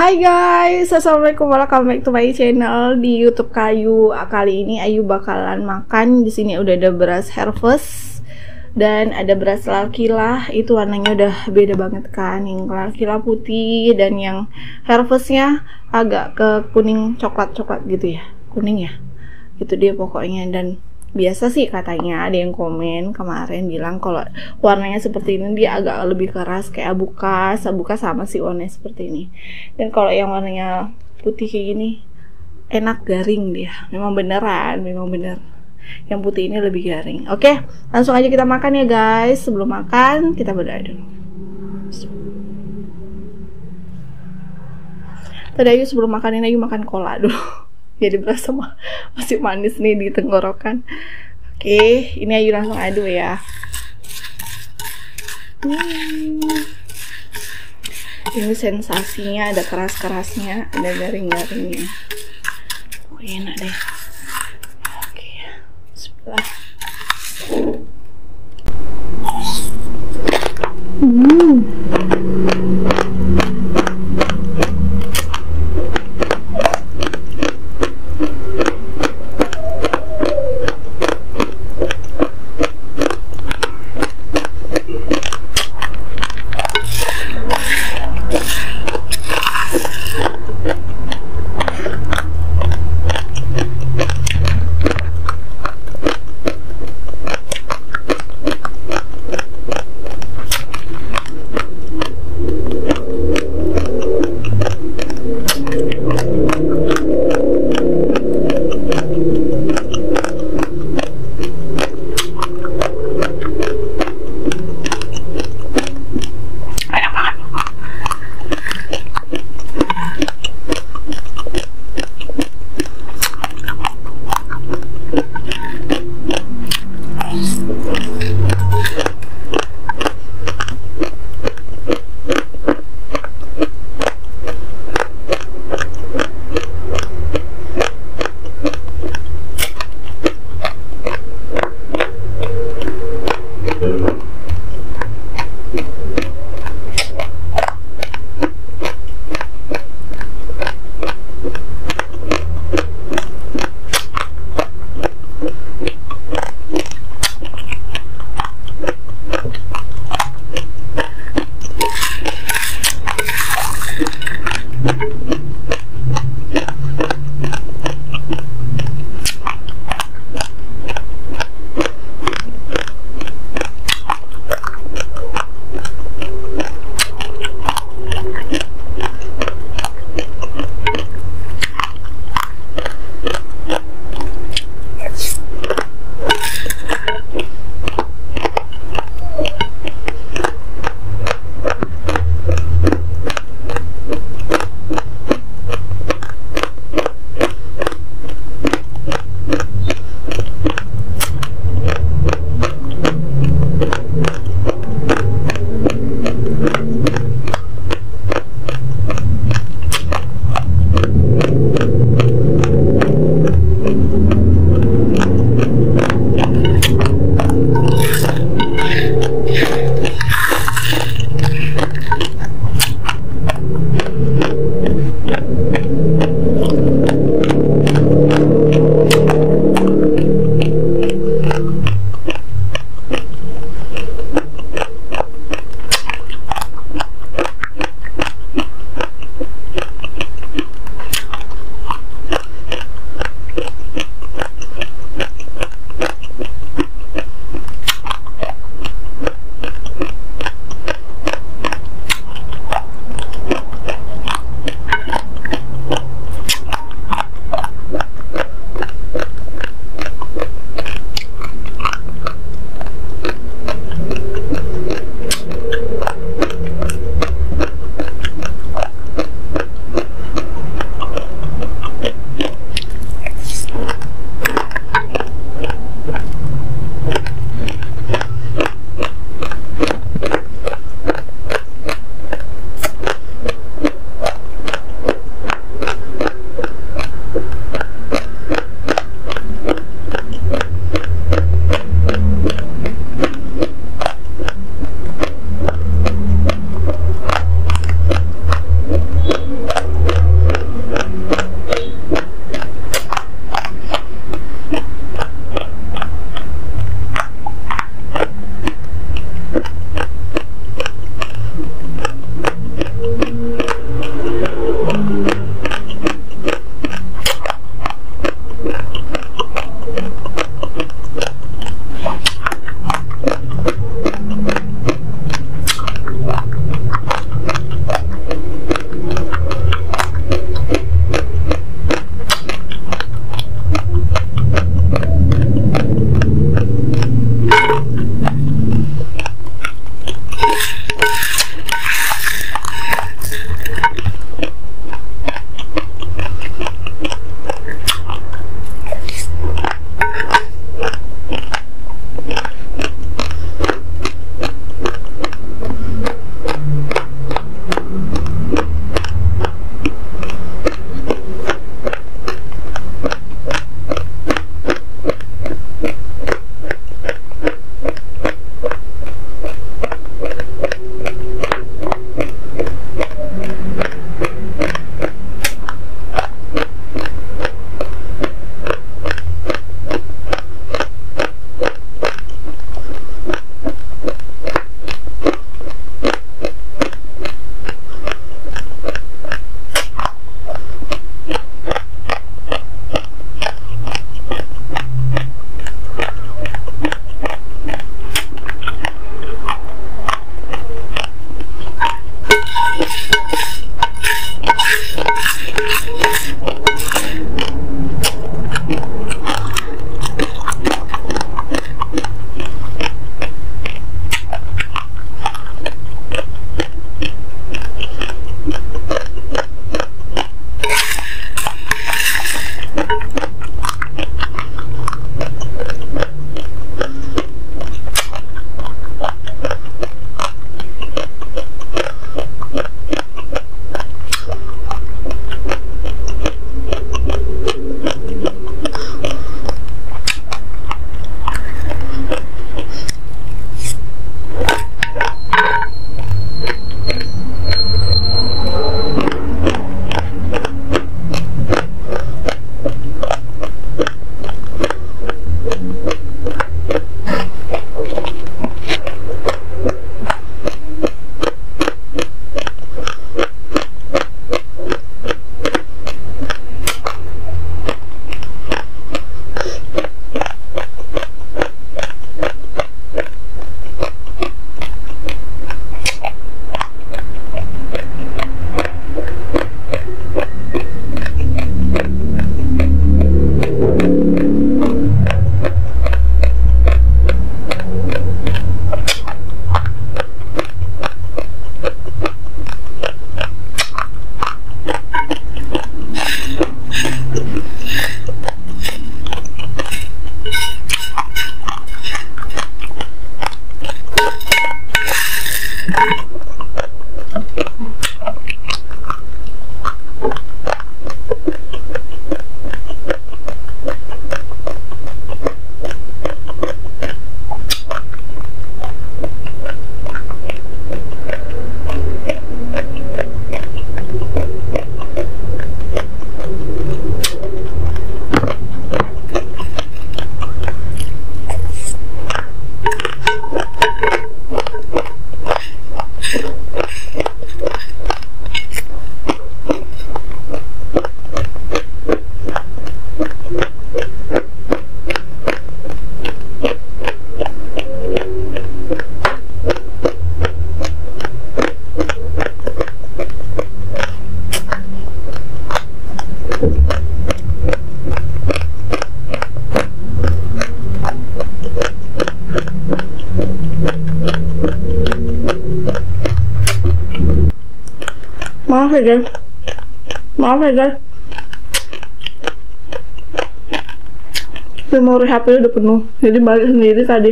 Hai guys, assalamualaikum welcome back to my channel di YouTube Kayu. Kali ini Ayu bakalan makan. Di sini udah ada beras Harvest dan ada beras lalkilah. Itu warnanya udah beda banget kan. Yang lalkilah putih dan yang Harvestnya agak ke kuning coklat coklat gitu ya, kuning ya. Itu dia pokoknya dan biasa sih katanya ada yang komen kemarin bilang kalau warnanya seperti ini dia agak lebih keras kayak abu kas abu kas sama sih warnanya seperti ini. Dan kalau yang warnanya putih kayak gini enak garing dia. Memang beneran memang bener. Yang putih ini lebih garing. Oke langsung aja kita makan ya guys. Sebelum makan kita berdoa dulu. Tadi ayo sebelum makan ini ayo makan cola dulu jadi berasa masih manis nih di tenggorokan. Oke ini ayu langsung adu ya. Hmm. ini sensasinya ada keras-kerasnya ada garing-garingnya. Oh enak deh. Oke sebelah. Hmm. Maaf ya guys memori HP udah penuh. Jadi balik sendiri tadi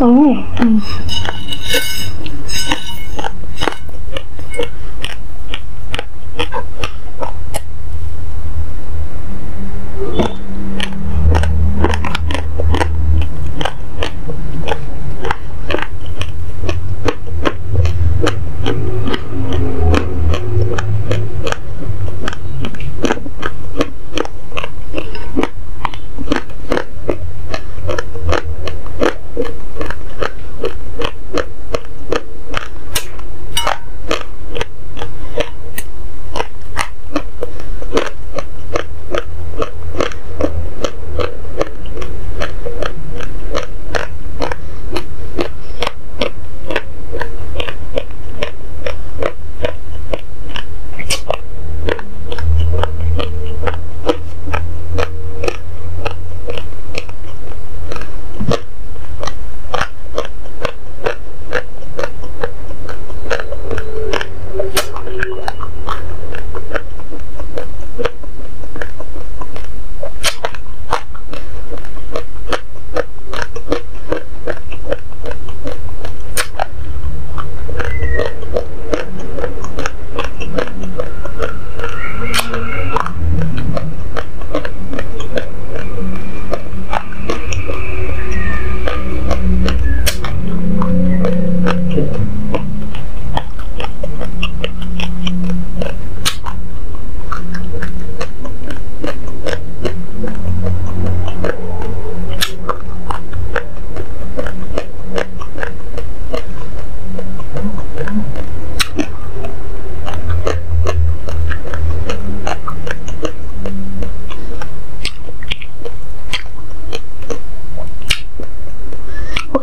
Oh. Oke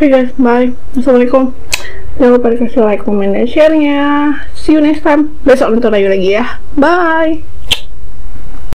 okay guys, bye. Assalamualaikum. Jangan lupa dikasih like, comment, dan share-nya. See you next time. Besok nonton lagi lagi ya. Bye.